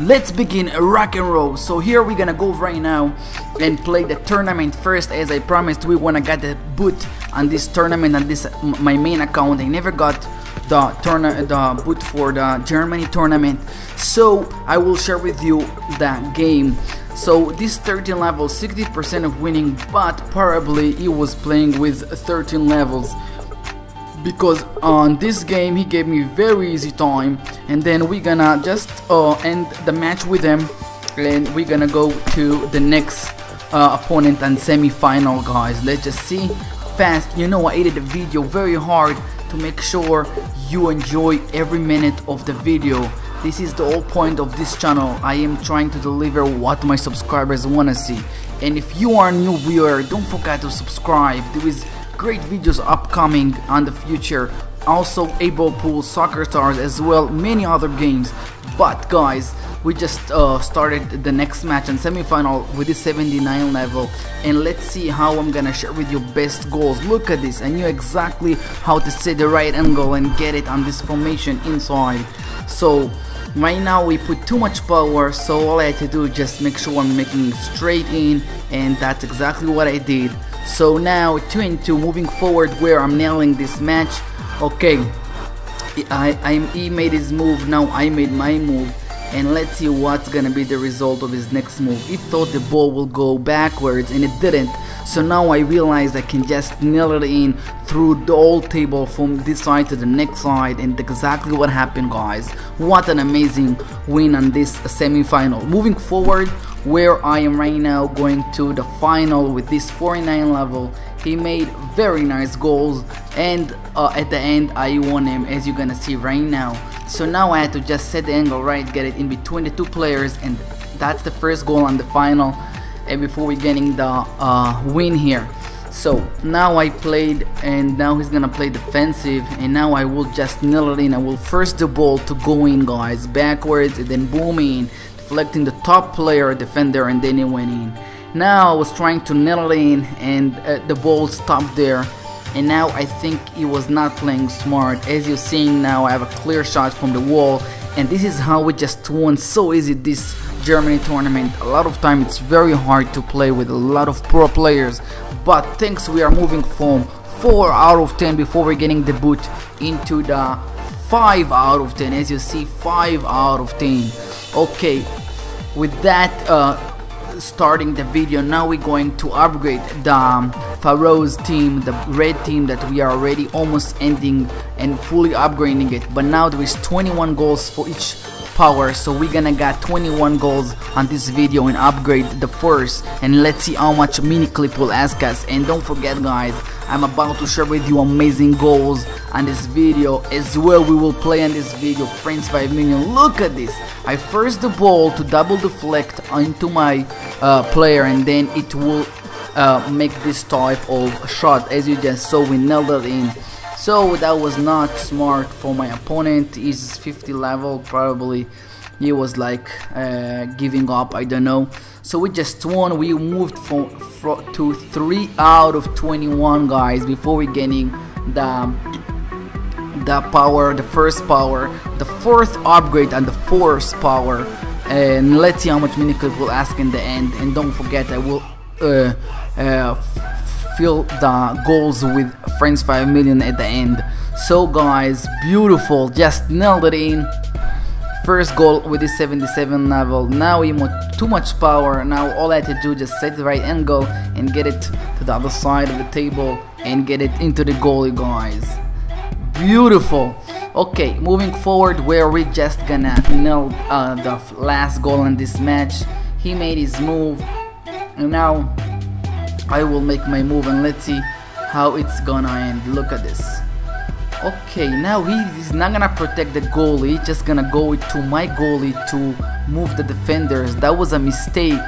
let's begin rock and roll. So here we're gonna go right now and play the tournament first. As I promised we wanna get the boot on this tournament on this my main account. I never got the tournament the boot for the Germany tournament. So I will share with you that game. So this 13 level 60% of winning but probably he was playing with 13 levels because on this game he gave me very easy time. And then we're gonna just uh, end the match with him. And we're gonna go to the next uh, opponent and semi-final guys. Let's just see fast. You know I edited the video very hard to make sure you enjoy every minute of the video. This is the whole point of this channel. I am trying to deliver what my subscribers wanna see. And if you are a new viewer don't forget to subscribe. There is great videos upcoming on the future. Also 8 Ball Pool soccer stars as well many other games. But guys we just uh, started the next match and semi-final with the 79 level. And let's see how I'm gonna share with you best goals. Look at this. I knew exactly how to set the right angle and get it on this formation inside. So right now we put too much power. So all I had to do is just make sure I'm making it straight in. And that's exactly what I did so now 2 and 2 moving forward where I'm nailing this match. Okay, I, I he made his move, now I made my move and let's see what's gonna be the result of his next move. He thought the ball will go backwards and it didn't. So now I realize I can just nail it in through the old table from this side to the next side and exactly what happened guys. What an amazing win on this semi-final. Moving forward, where I am right now going to the final with this 49 level he made very nice goals and uh, at the end I won him as you're gonna see right now so now I had to just set the angle right get it in between the two players and that's the first goal on the final and before we getting the uh, win here. So now I played and now he's gonna play defensive and now I will just nail it in. I will first the ball to go in guys backwards and then boom in deflecting the top player defender and then it went in. Now I was trying to nail it in and uh, the ball stopped there and now I think he was not playing smart. As you're seeing now I have a clear shot from the wall and this is how we just won so easy this Germany tournament. A lot of time it's very hard to play with a lot of pro players but thanks we are moving from 4 out of 10 before we're getting the boot into the 5 out of 10 as you see 5 out of 10 okay with that uh, starting the video now we're going to upgrade the um, Pharaoh's team the red team that we are already almost ending and fully upgrading it. But now there is 21 goals for each power so we're gonna get 21 goals on this video and upgrade the first. And let's see how much mini clip will ask us. And don't forget guys I'm about to share with you amazing goals on this video as well. We will play on this video friends 5 million. Look at this. I first the ball to double deflect into my uh, player and then it will uh, make this type of shot as you just saw we nailed it in. So that was not smart for my opponent. He's 50 level probably he was like uh, giving up I don't know. So we just won. We moved from, from to 3 out of 21 guys before we getting the the power the first power the fourth upgrade and the fourth power. And let's see how much mini miniclip will ask in the end. And don't forget I will fill the goals with friends 5 million at the end so guys beautiful just nailed it in First goal with the 77 level. Now he too much power. Now all I had to do just set the right angle and get it to the other side of the table and get it into the goalie guys. Beautiful. Okay, moving forward where we just gonna nail uh, the last goal in this match. He made his move and now I will make my move and let's see how it's gonna end. Look at this. Okay, now he is not gonna protect the goalie, just gonna go to my goalie to move the defenders. That was a mistake.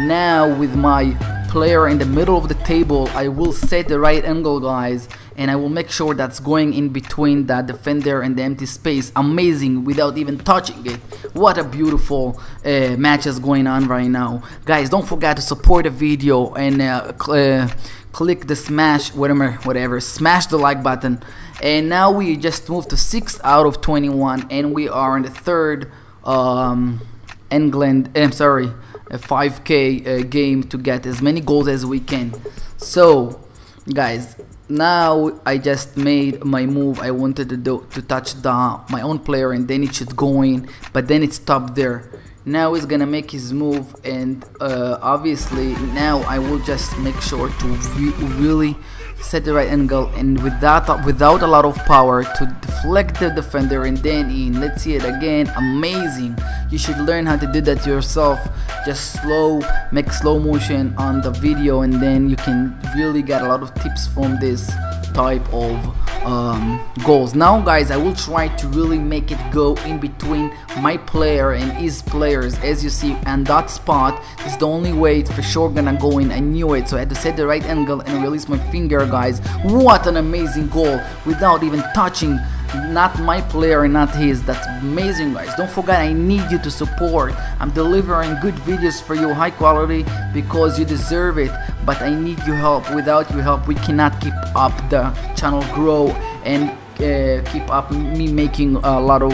Now with my player in the middle of the table, I will set the right angle guys and I will make sure that's going in between the defender and the empty space. Amazing without even touching it. What a beautiful uh, match is going on right now. Guys, don't forget to support the video and uh, uh, click the smash, whatever, whatever, smash the like button and now we just moved to 6 out of 21 and we are in the third um, England I'm sorry a 5k uh, game to get as many goals as we can so guys now I just made my move. I wanted to do to touch the my own player and then it should go in but then it stopped there. Now he's gonna make his move and uh, obviously now I will just make sure to re really set the right angle and with that without a lot of power to deflect the defender and then in. Let's see it again. Amazing. You should learn how to do that yourself. Just slow make slow motion on the video and then you can really get a lot of tips from this type of um, goals. Now guys I will try to really make it go in between my player and his players as you see and that spot is the only way it's for sure gonna go in. I knew it so I had to set the right angle and release my finger guys. What an amazing goal without even touching not my player and not his. That's amazing guys. Don't forget i need you to support. I'm delivering good videos for you high quality because you deserve it. But i need your help. Without your help we cannot keep up the channel grow and uh, keep up me making a lot of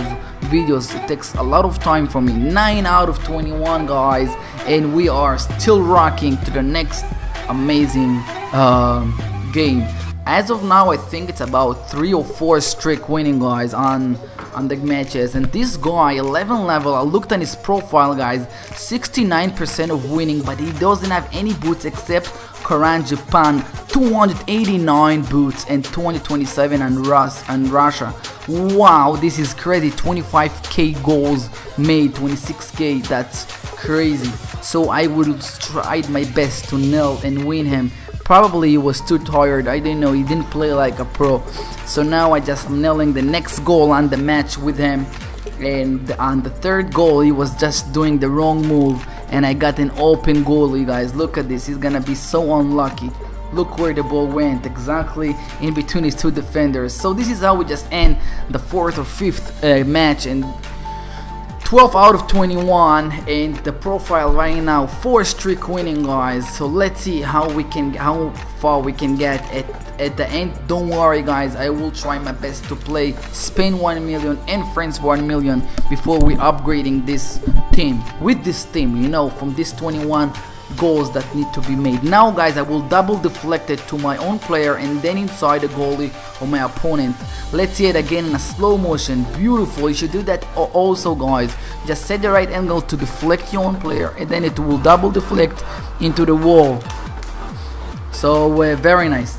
videos. It takes a lot of time for me. 9 out of 21 guys. And we are still rocking to the next amazing uh, game as of now I think it's about 3 or 4 streak winning guys on on the matches. And this guy 11 level I looked on his profile guys 69% of winning but he doesn't have any boots except Koran Japan 289 boots and 227 and Rus and Russia. Wow this is crazy. 25k goals made 26k that's crazy. So I will try my best to nail and win him Probably he was too tired, I didn't know, he didn't play like a pro. So now I just nailing the next goal on the match with him. And on the third goal, he was just doing the wrong move. And I got an open goal, you guys. Look at this, he's gonna be so unlucky. Look where the ball went, exactly in between his two defenders. So this is how we just end the fourth or fifth uh, match. And 12 out of 21 and the profile right now four streak winning guys. So let's see how we can how far we can get at at the end. Don't worry guys. I will try my best to play spain 1 million and france 1 million before we upgrading this team. With this team you know from this 21 goals that need to be made. Now guys I will double deflect it to my own player and then inside the goalie of my opponent. Let's see it again in a slow motion. Beautiful. You should do that also guys. Just set the right angle to deflect your own player and then it will double deflect into the wall. So uh, very nice.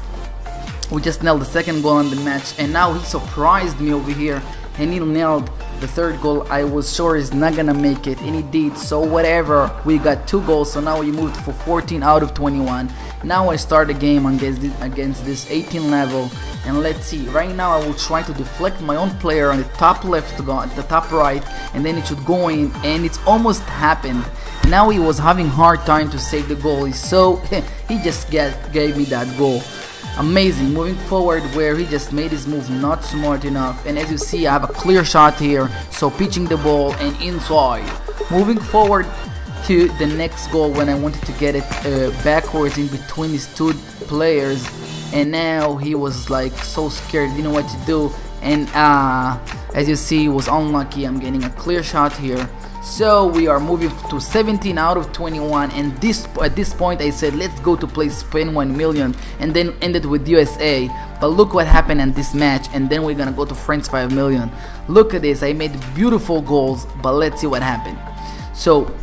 We just nailed the second goal in the match and now he surprised me over here and he nailed the third goal. I was sure is not gonna make it. And he did. So whatever. We got two goals. So now we moved for 14 out of 21 now I start the game against this, against this 18 level. And let's see. Right now I will try to deflect my own player on the top left the top right. And then it should go in. And it's almost happened. Now he was having hard time to save the goal. So he just get, gave me that goal amazing. Moving forward where he just made his move not smart enough. And as you see I have a clear shot here. So pitching the ball and inside. Moving forward to the next goal when I wanted to get it uh, backwards in between these two players. And now he was like so scared. Didn't know what to do. And uh, as you see was unlucky. I'm getting a clear shot here so we are moving to 17 out of 21 and this at this point I said let's go to play Spain 1 million and then ended with USA but look what happened in this match and then we're gonna go to France 5 million. Look at this I made beautiful goals but let's see what happened. So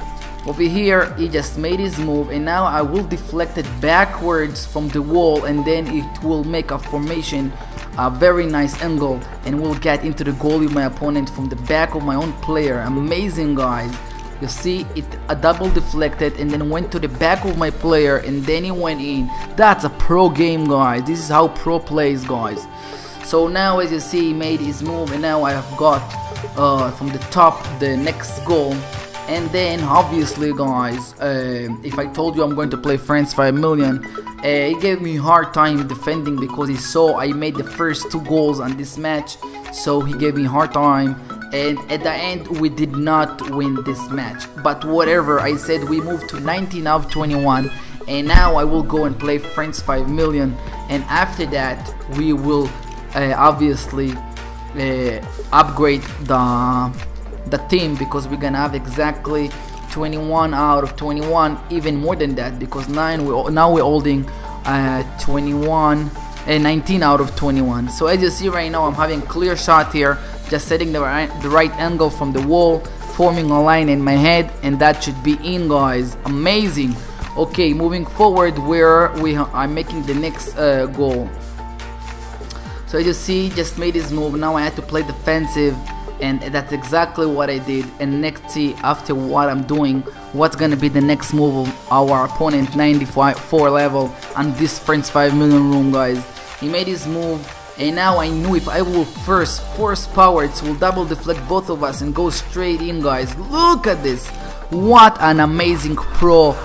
over here he just made his move and now I will deflect it backwards from the wall and then it will make a formation a very nice angle and will get into the goal of my opponent from the back of my own player. Amazing guys. You see it a double deflected and then went to the back of my player and then he went in. That's a pro game guys. This is how pro plays guys. So now as you see he made his move and now I have got uh, from the top the next goal and then obviously guys uh, if I told you I'm going to play France 5 million uh, he gave me hard time defending because he saw I made the first two goals on this match so he gave me hard time. And at the end we did not win this match. But whatever I said we moved to 19 out of 21 and now I will go and play France 5 million. And after that we will uh, obviously uh, upgrade the the team because we're gonna have exactly 21 out of 21 even more than that because 9 we now we're holding uh, 21 and 19 out of 21 so as you see right now I'm having clear shot here just setting the right, the right angle from the wall forming a line in my head and that should be in guys. Amazing. Okay moving forward where we I'm making the next uh, goal. So as you see just made this move. Now I had to play defensive and that's exactly what I did. And next see after what I'm doing what's gonna be the next move of our opponent 94 level and this French 5 million room guys. He made his move and now I knew if I will first force power it will double deflect both of us and go straight in guys. Look at this. What an amazing pro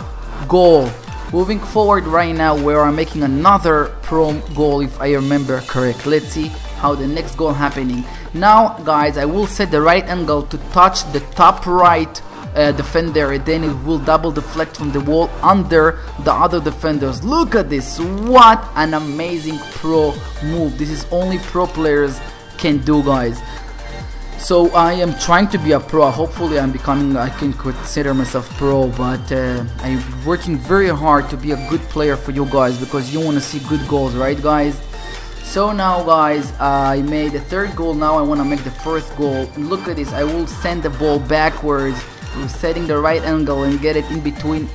goal. Moving forward right now we are making another pro goal if I remember correct let's see how the next goal happening. Now guys I will set the right angle to touch the top right uh, defender and then it will double deflect from the wall under the other defenders. Look at this. What an amazing pro move. This is only pro players can do guys. So I am trying to be a pro. Hopefully I'm becoming I can consider myself pro but uh, I'm working very hard to be a good player for you guys because you want to see good goals right guys so now guys I made the third goal. Now I want to make the fourth goal. Look at this. I will send the ball backwards. Setting the right angle and get it in between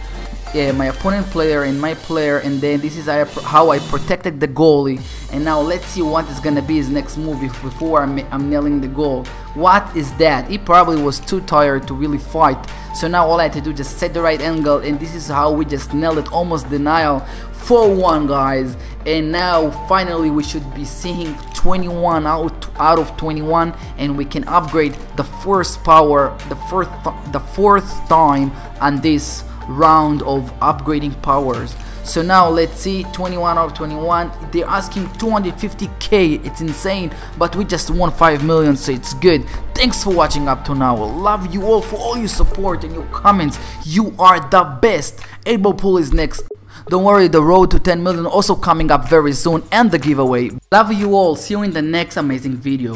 uh, my opponent player and my player. And then this is how I protected the goalie. And now let's see what is gonna be his next move before I'm, I'm nailing the goal. What is that? He probably was too tired to really fight. So now all I had to do just set the right angle. And this is how we just nailed it. Almost denial 4-1 guys. And now finally we should be seeing 21 out out of 21 and we can upgrade the first power the fourth the fourth time on this round of upgrading powers. So now let's see 21 out of 21 they're asking 250k it's insane but we just won 5 million so it's good. Thanks for watching up to now. Love you all for all your support and your comments. You are the best. 8 Ball Pool is next don't worry, the road to 10 million also coming up very soon and the giveaway. Love you all, see you in the next amazing video.